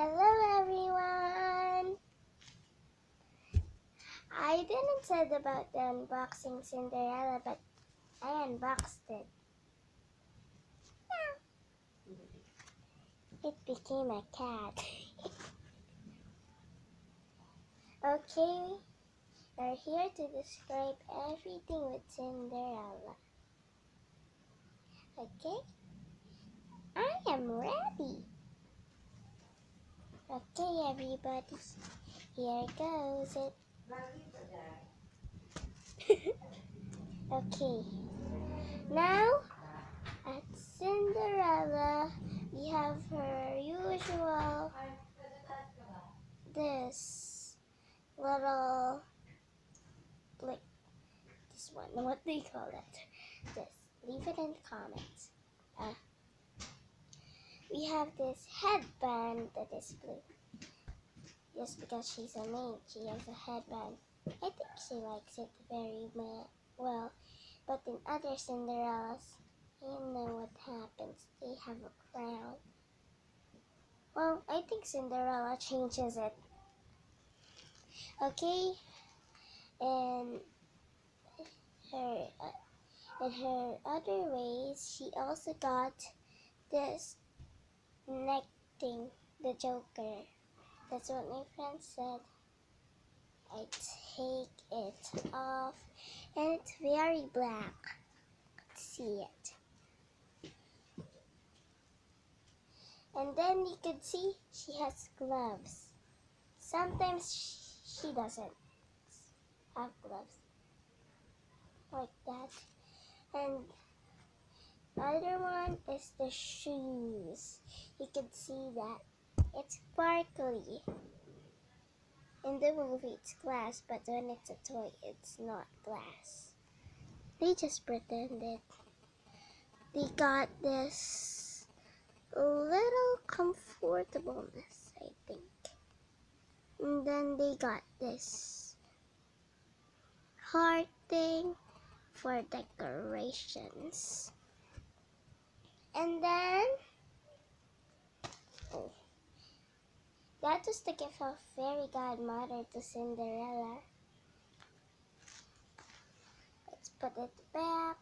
Hello everyone! I didn't said about the unboxing Cinderella, but I unboxed it. It became a cat. okay, we're here to describe everything with Cinderella. Okay? I am ready. Okay, everybody. Here goes it. okay. Now, at Cinderella, we have her usual this little like this one. What do you call it? This. Leave it in the comments. Uh, we have this headband that is blue. Just because she's a maid, she has a headband. I think she likes it very well. But in other Cinderellas, you know what happens. They have a crown. Well, I think Cinderella changes it. Okay? And her, uh, in her other ways, she also got this neck thing, the Joker. That's what my friend said. I take it off and it's very black. See it. And then you can see she has gloves. Sometimes she doesn't have gloves. Like that. And other one is the shoes. Can see that it's sparkly. In the movie, it's glass, but when it's a toy, it's not glass. They just pretended. They got this little comfortableness, I think. And then they got this heart thing for decorations. And then, oh, that was the gift of fairy godmother to Cinderella. Let's put it back.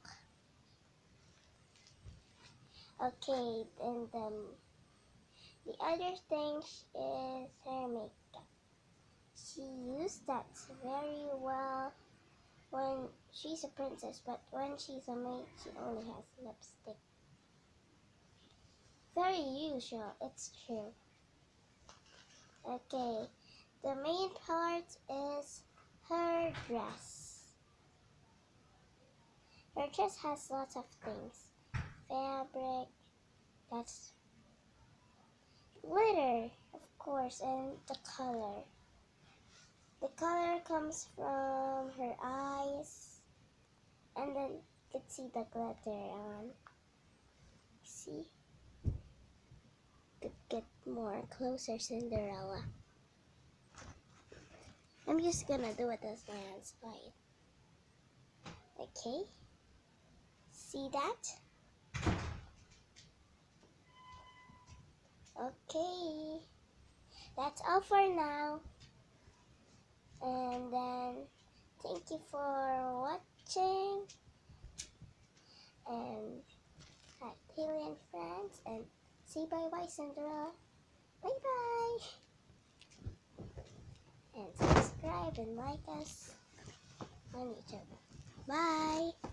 Okay, and then the other thing is her makeup. She used that very well when she's a princess, but when she's a maid, she only has lipstick. Very usual, it's true. Okay, the main part is her dress. Her dress has lots of things. Fabric, that's glitter, of course, and the color. The color comes from her eyes, and then you can see the glitter on. See? Get more closer Cinderella. I'm just gonna do it as my hands fine. Okay. See that? Okay. That's all for now. And then thank you for watching. And Haley and Friends and Say bye-bye, Cinderella. Bye-bye. And subscribe and like us on YouTube. Bye.